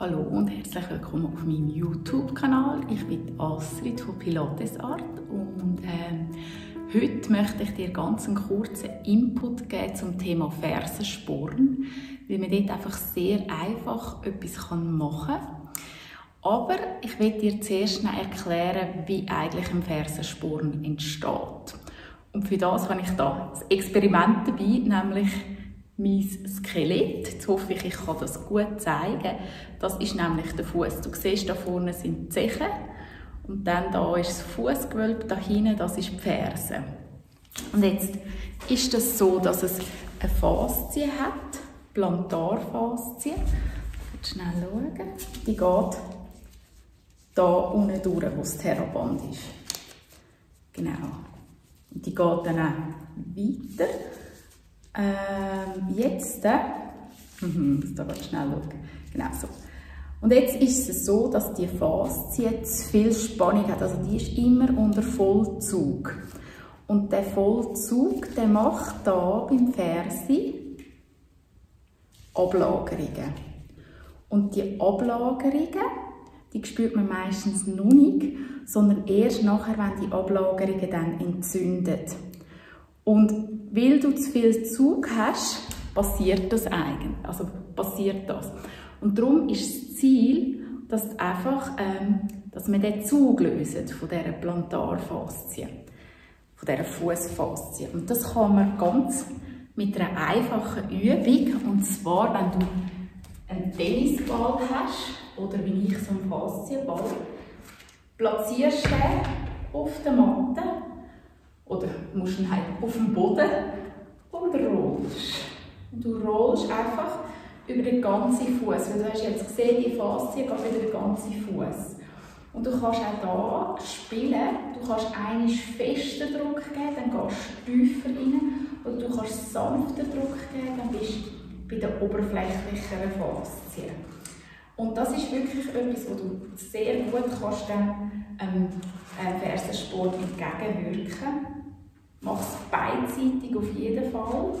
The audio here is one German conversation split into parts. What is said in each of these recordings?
Hallo und herzlich willkommen auf meinem YouTube-Kanal. Ich bin Astrid von Pilates Art und ähm, heute möchte ich dir ganz einen kurzen Input geben zum Thema Fersensporn, weil man dort einfach sehr einfach etwas machen kann. Aber ich will dir zuerst noch erklären, wie eigentlich ein Fersensporn entsteht. Und für das habe ich da ein Experiment dabei, nämlich mein Skelett. Jetzt hoffe ich, ich kann das gut zeigen. Das ist nämlich der Fuß. Du siehst, da vorne sind die Zehen und dann da ist das Fußgewölbe, da hinten, das ist die Ferse. Und jetzt ist das so, dass es eine Faszie hat, Plantarfaszie. Ich schnell schauen. Die geht da unten durch, wo das Terraband ist. Genau. Und die geht dann auch weiter ähm, jetzt, äh, mhm, da schnell schauen. Genau so. Und jetzt ist es so, dass die Faszie zu viel Spannung hat. Also die ist immer unter Vollzug. Und der Vollzug, der macht da beim Fersi Ablagerungen. Und die Ablagerungen, die spürt man meistens noch nicht, sondern erst nachher, wenn die Ablagerungen dann entzündet. Und weil du zu viel Zug hast, passiert das eigentlich. Also passiert das. Und darum ist das Ziel, dass einfach, ähm, dass man den Zug löst von dieser Plantarfaszie, von dieser Fußfaszie. Und das kann man ganz mit einer einfachen Übung, und zwar, wenn du einen Tennisball hast, oder wie ich so einen Faszienball, platzierst den auf der Matte oder musst ihn halt auf dem Boden und rollst. Du rollst einfach über den ganzen Fuß. Du hast jetzt gesehen, die Faszie geht über den ganzen Fuß. Und du kannst auch hier spielen. Du kannst einen festen Druck geben, dann gehst du tiefer rein. Oder du kannst sanften Druck geben, dann bist du bei der oberflächlicheren Faszie. Und das ist wirklich etwas, wo du sehr gut kannst dann ähm, Fersensport entgegenwirken Mach es beidseitig auf jeden Fall.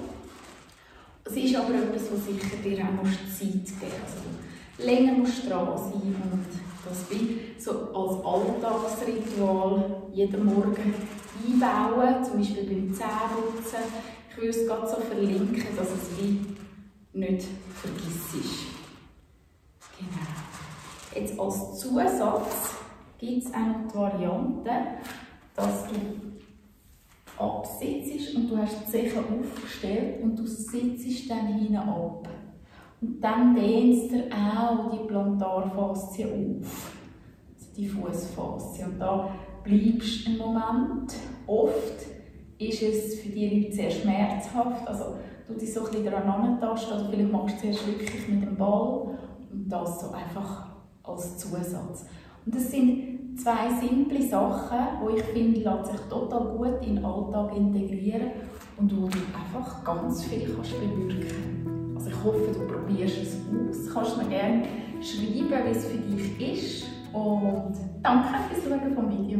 Es ist aber etwas, was sicher dir auch Zeit geben muss. Also länger musst dran sein und das wie so als Alltagsritual jeden Morgen einbauen, zum Beispiel beim Zähneputzen. Ich würde es gerade so verlinken, dass es wie nicht vergisst. Genau. Jetzt als Zusatz gibt es auch noch die Variante, dass du absitzt und du hast die Zeche aufgestellt und du sitzt dann hinten ab. Und dann dehnst du auch die Plantarfaszie auf, also die Fußfaszie. Und da bleibst du einen Moment. Oft ist es für die Leute sehr schmerzhaft. Also du dich so ein bisschen daran antasten oder vielleicht machst du es wirklich mit dem Ball und das so einfach als Zusatz. Und das sind zwei simple Sachen, die ich finde, lassen sich total gut in den Alltag integrieren und wo du einfach ganz viel kannst bewirken Also ich hoffe, du probierst es aus. Du kannst mir gerne schreiben, wie es für dich ist. Und danke fürs Schauen vom Video.